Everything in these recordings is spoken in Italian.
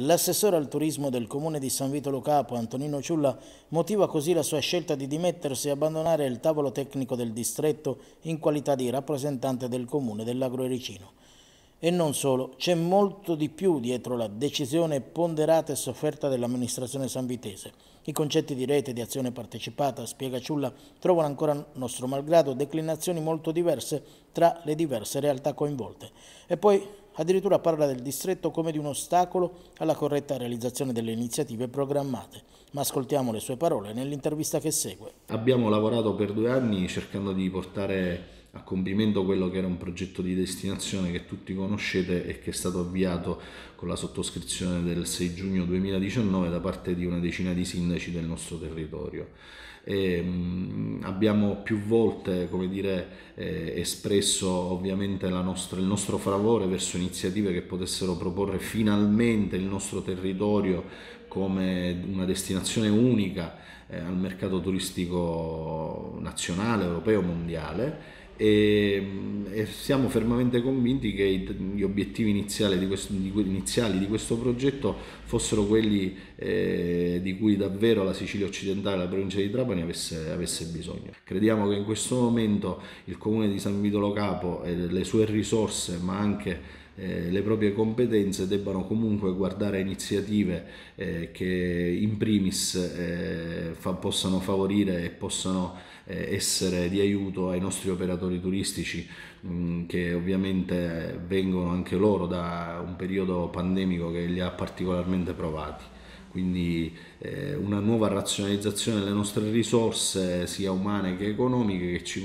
L'assessore al turismo del comune di San Vito Lo Capo, Antonino Ciulla, motiva così la sua scelta di dimettersi e abbandonare il tavolo tecnico del distretto in qualità di rappresentante del comune dell'Agro Ericino. E non solo, c'è molto di più dietro la decisione ponderata e sofferta dell'amministrazione sanvitese. I concetti di rete di azione partecipata, spiega Ciulla, trovano ancora, nostro malgrado, declinazioni molto diverse tra le diverse realtà coinvolte. E poi Addirittura parla del distretto come di un ostacolo alla corretta realizzazione delle iniziative programmate. Ma ascoltiamo le sue parole nell'intervista che segue. Abbiamo lavorato per due anni cercando di portare a compimento quello che era un progetto di destinazione che tutti conoscete e che è stato avviato con la sottoscrizione del 6 giugno 2019 da parte di una decina di sindaci del nostro territorio. E, mh, abbiamo più volte dire, eh, espresso ovviamente nostra, il nostro favore verso iniziative che potessero proporre finalmente il nostro territorio come una destinazione unica eh, al mercato turistico nazionale, europeo, mondiale e, e, siamo fermamente convinti che gli obiettivi iniziali di questo, di, iniziali di questo progetto fossero quelli eh, di cui davvero la Sicilia occidentale, la provincia di Trapani avesse, avesse, bisogno. Crediamo che in questo momento il comune di San Vito Lo Capo e le sue risorse, ma anche eh, le proprie competenze debbano comunque guardare iniziative eh, che in primis eh, fa, possano favorire e possano eh, essere di aiuto ai nostri operatori turistici mh, mm, che ovviamente vengono anche loro da un periodo pandemico che li ha particolarmente provati quindi eh, una nuova razionalizzazione delle nostre risorse sia umane che economiche che ci,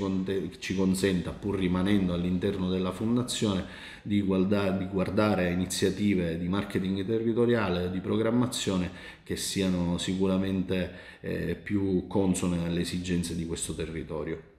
ci consenta pur rimanendo all'interno della fondazione di guardare, di guardare iniziative di marketing territoriale, di programmazione che siano sicuramente eh, più consone alle esigenze di questo territorio.